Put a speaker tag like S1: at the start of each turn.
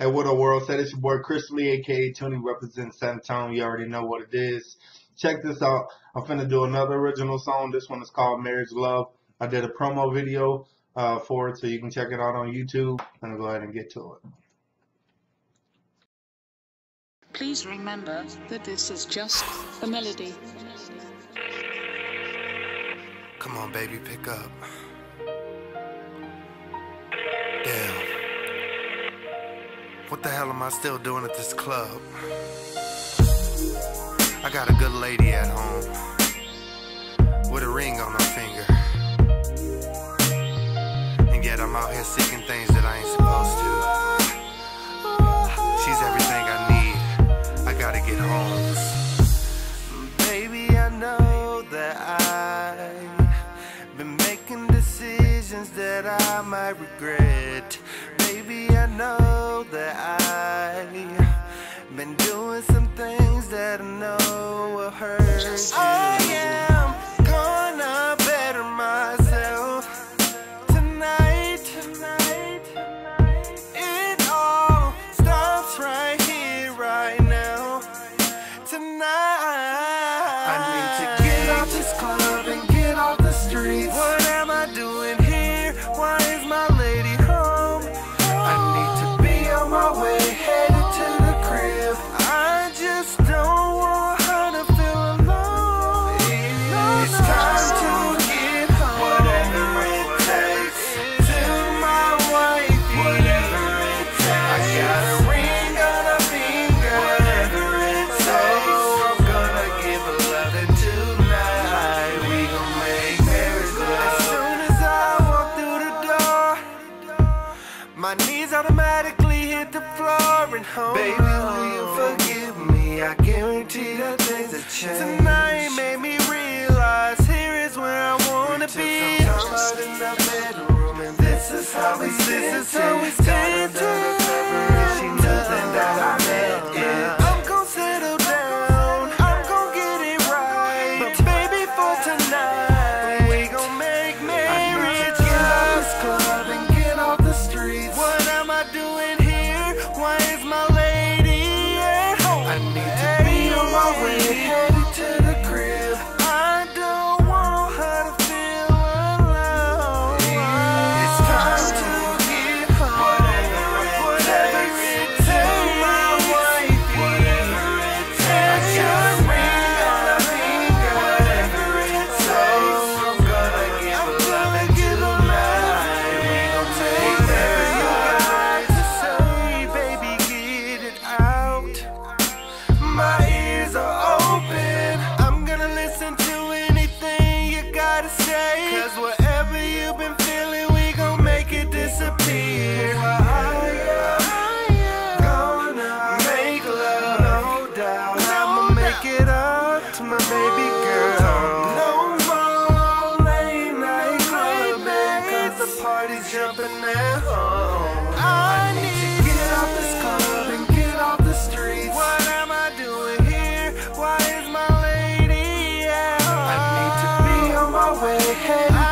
S1: Hey, what a world said it's your boy Chris Lee, aka Tooney represents San Antonio. You already know what it is. Check this out. I'm finna do another original song. This one is called Marriage Love. I did a promo video uh, for it, so you can check it out on YouTube. I'm gonna go ahead and get to it.
S2: Please remember that this is just a melody.
S3: Come on, baby, pick up. What the hell am I still doing at this club? I got a good lady at home with a ring on her finger. And yet I'm out here seeking things that I ain't supposed to. She's everything I need. I gotta get home. Baby, I know that making decisions that I might regret. Baby, I know that I've been doing some things that I know will hurt oh, you. I am gonna better myself tonight. It all stops right here, right now. Tonight, I need to get off this club and and home. Baby, will you forgive me? I guarantee that things have changed. Tonight made me realize here is where I wanna be. Some time out in the bedroom, and this is how we this is how we stand. away.